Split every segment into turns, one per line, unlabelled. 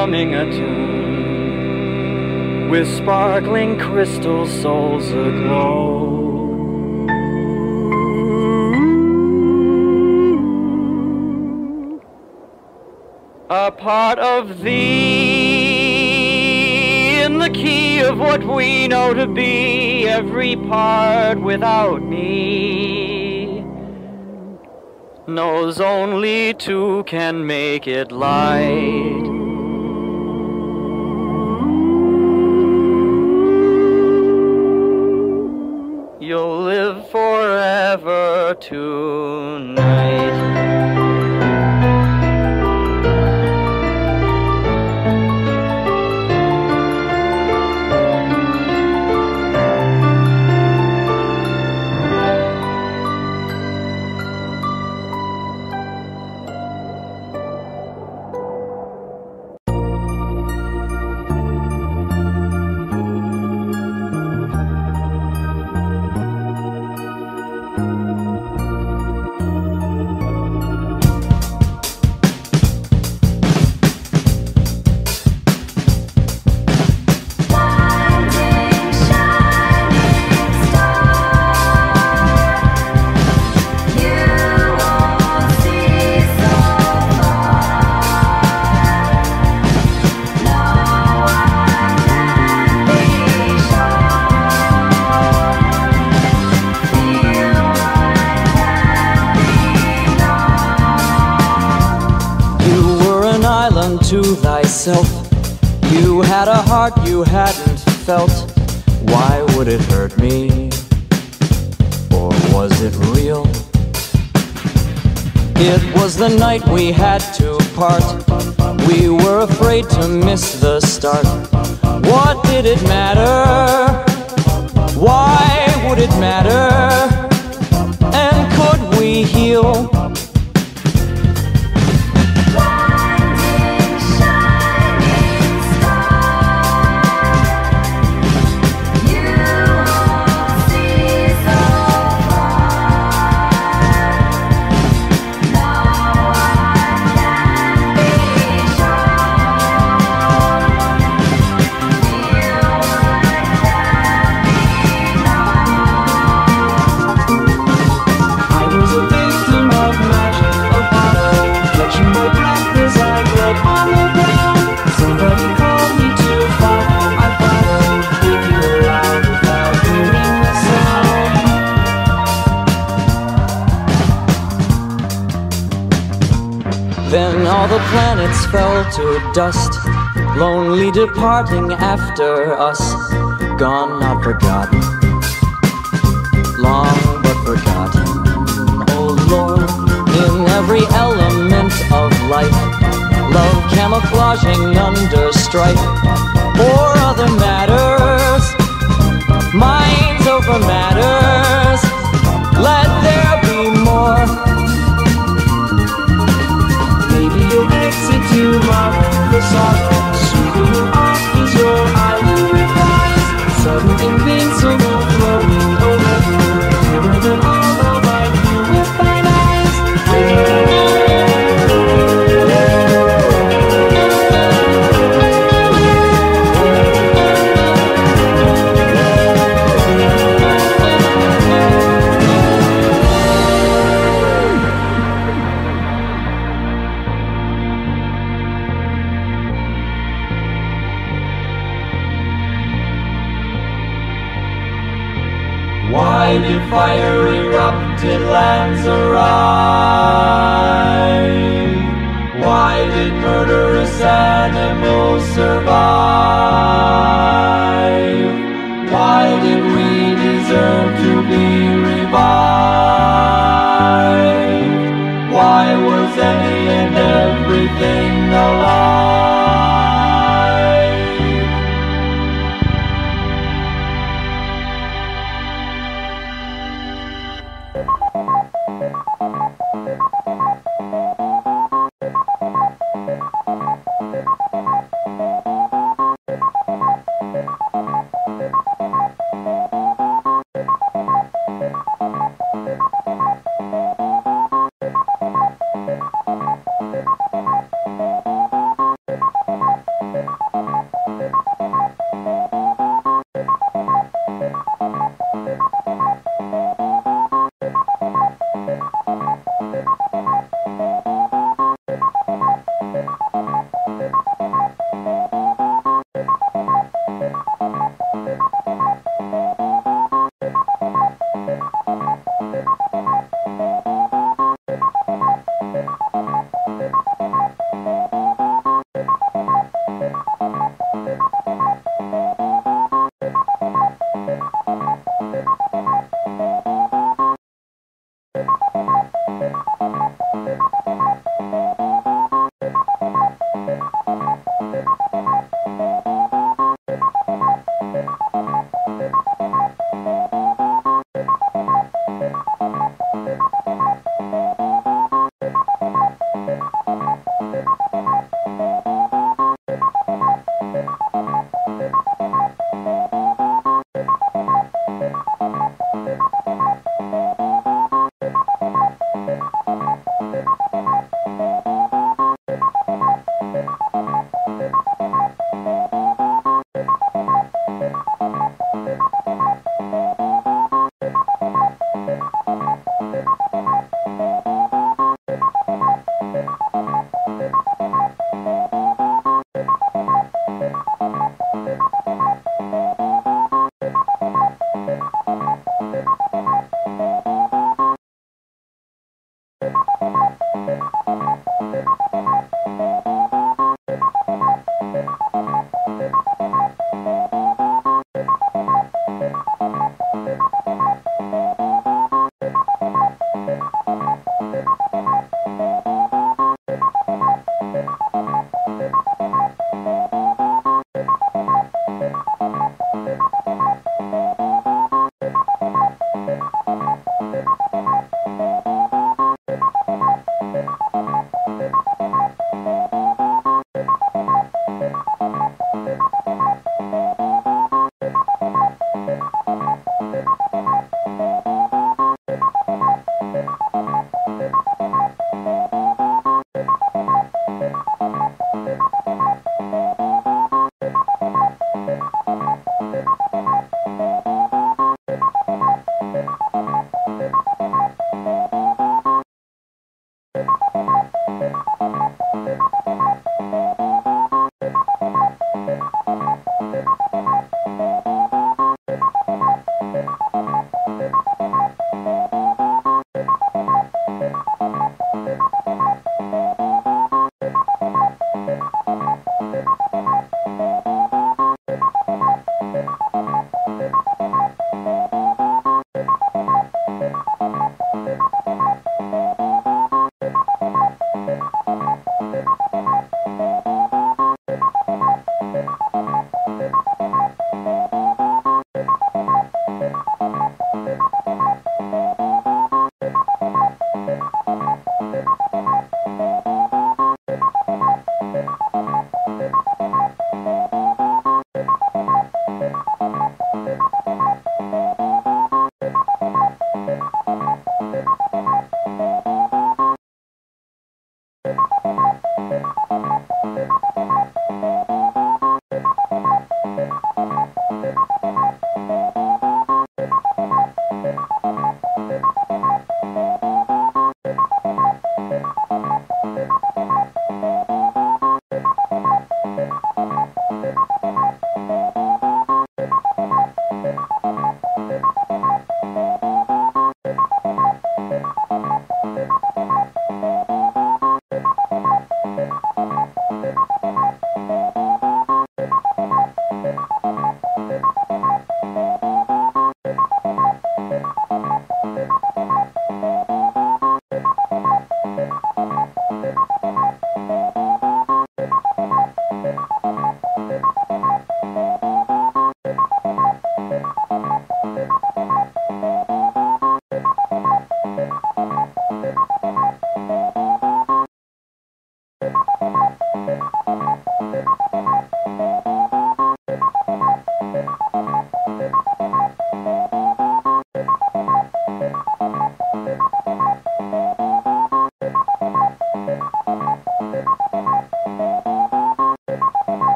humming a tune with sparkling crystal souls aglow. A part of thee in the key of what we know to be every part without me knows only two can make it light. Forever tonight. It was the night we had to part. We were afraid to miss the start. What did it matter? Why would it matter? And could we heal? Fell to dust, lonely departing after us, gone not forgotten, long but forgotten. Oh Lord, in every element of life, love camouflaging under strife, or other matters, minds over matters.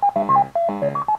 Thank